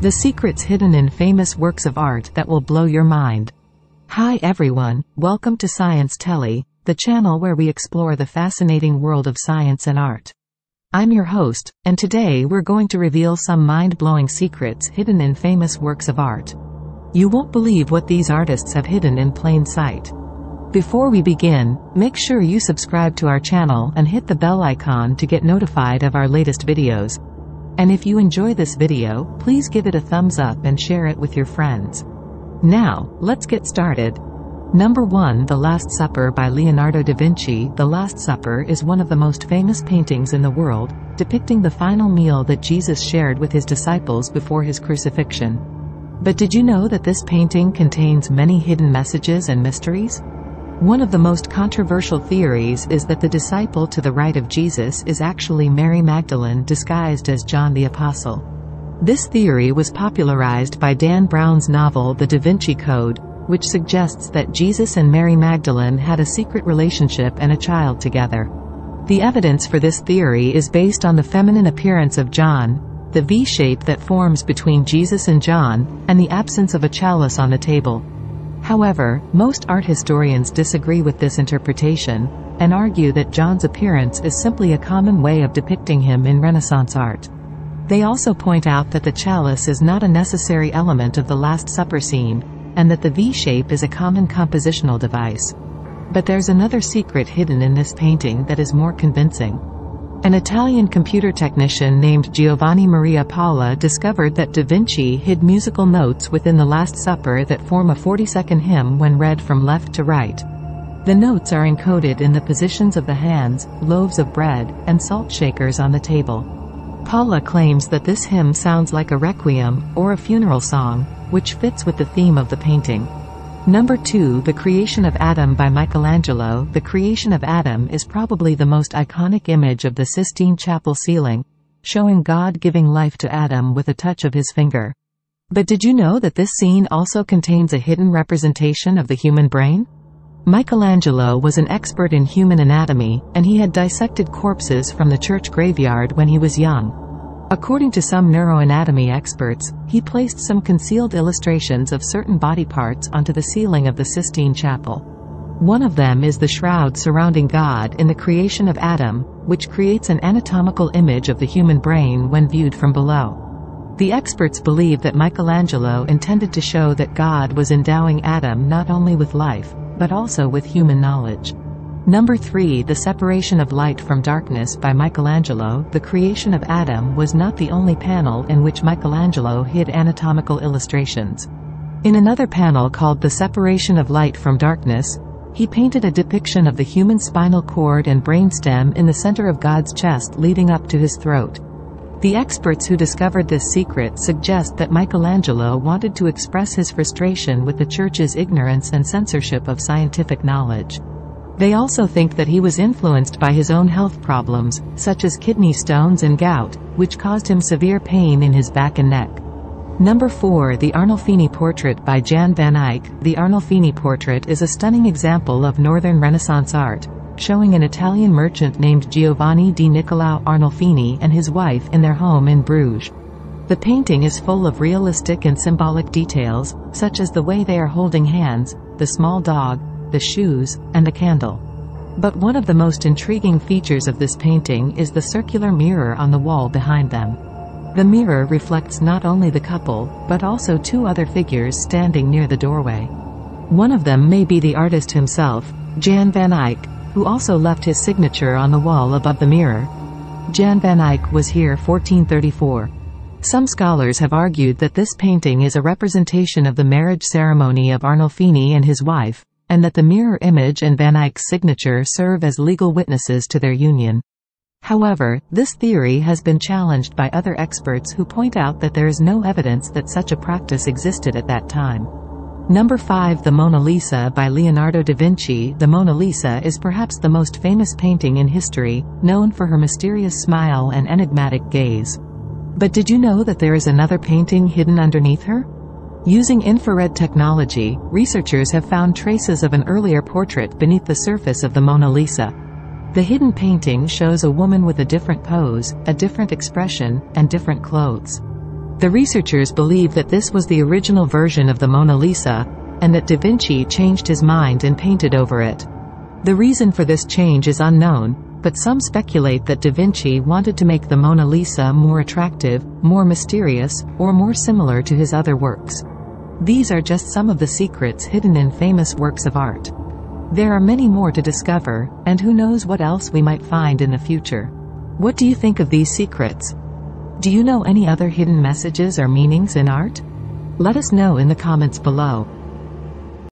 The secrets hidden in famous works of art that will blow your mind. Hi everyone, welcome to Science Telly, the channel where we explore the fascinating world of science and art. I'm your host, and today we're going to reveal some mind-blowing secrets hidden in famous works of art. You won't believe what these artists have hidden in plain sight. Before we begin, make sure you subscribe to our channel and hit the bell icon to get notified of our latest videos. And if you enjoy this video, please give it a thumbs up and share it with your friends. Now, let's get started. Number 1 The Last Supper by Leonardo da Vinci The Last Supper is one of the most famous paintings in the world, depicting the final meal that Jesus shared with his disciples before his crucifixion. But did you know that this painting contains many hidden messages and mysteries? One of the most controversial theories is that the disciple to the right of Jesus is actually Mary Magdalene disguised as John the Apostle. This theory was popularized by Dan Brown's novel The Da Vinci Code, which suggests that Jesus and Mary Magdalene had a secret relationship and a child together. The evidence for this theory is based on the feminine appearance of John, the V shape that forms between Jesus and John, and the absence of a chalice on the table. However, most art historians disagree with this interpretation, and argue that John's appearance is simply a common way of depicting him in Renaissance art. They also point out that the chalice is not a necessary element of the Last Supper scene, and that the V-shape is a common compositional device. But there's another secret hidden in this painting that is more convincing. An Italian computer technician named Giovanni Maria Pala discovered that Da Vinci hid musical notes within the Last Supper that form a 40-second hymn when read from left to right. The notes are encoded in the positions of the hands, loaves of bread, and salt shakers on the table. Pala claims that this hymn sounds like a requiem, or a funeral song, which fits with the theme of the painting. Number 2 The Creation of Adam by Michelangelo The Creation of Adam is probably the most iconic image of the Sistine Chapel ceiling, showing God giving life to Adam with a touch of his finger. But did you know that this scene also contains a hidden representation of the human brain? Michelangelo was an expert in human anatomy, and he had dissected corpses from the church graveyard when he was young. According to some neuroanatomy experts, he placed some concealed illustrations of certain body parts onto the ceiling of the Sistine Chapel. One of them is the shroud surrounding God in the creation of Adam, which creates an anatomical image of the human brain when viewed from below. The experts believe that Michelangelo intended to show that God was endowing Adam not only with life, but also with human knowledge. Number 3 The Separation of Light from Darkness by Michelangelo The creation of Adam was not the only panel in which Michelangelo hid anatomical illustrations. In another panel called The Separation of Light from Darkness, he painted a depiction of the human spinal cord and brainstem in the center of God's chest leading up to his throat. The experts who discovered this secret suggest that Michelangelo wanted to express his frustration with the Church's ignorance and censorship of scientific knowledge. They also think that he was influenced by his own health problems, such as kidney stones and gout, which caused him severe pain in his back and neck. Number 4 The Arnolfini Portrait by Jan van Eyck The Arnolfini portrait is a stunning example of Northern Renaissance art, showing an Italian merchant named Giovanni di Niccolao Arnolfini and his wife in their home in Bruges. The painting is full of realistic and symbolic details, such as the way they are holding hands, the small dog, the shoes, and a candle. But one of the most intriguing features of this painting is the circular mirror on the wall behind them. The mirror reflects not only the couple, but also two other figures standing near the doorway. One of them may be the artist himself, Jan van Eyck, who also left his signature on the wall above the mirror. Jan van Eyck was here 1434. Some scholars have argued that this painting is a representation of the marriage ceremony of Arnolfini and his wife, and that the mirror image and Van Eyck's signature serve as legal witnesses to their union. However, this theory has been challenged by other experts who point out that there is no evidence that such a practice existed at that time. Number 5 The Mona Lisa by Leonardo da Vinci The Mona Lisa is perhaps the most famous painting in history, known for her mysterious smile and enigmatic gaze. But did you know that there is another painting hidden underneath her? Using infrared technology, researchers have found traces of an earlier portrait beneath the surface of the Mona Lisa. The hidden painting shows a woman with a different pose, a different expression, and different clothes. The researchers believe that this was the original version of the Mona Lisa, and that Da Vinci changed his mind and painted over it. The reason for this change is unknown, but some speculate that Da Vinci wanted to make the Mona Lisa more attractive, more mysterious, or more similar to his other works. These are just some of the secrets hidden in famous works of art. There are many more to discover, and who knows what else we might find in the future. What do you think of these secrets? Do you know any other hidden messages or meanings in art? Let us know in the comments below.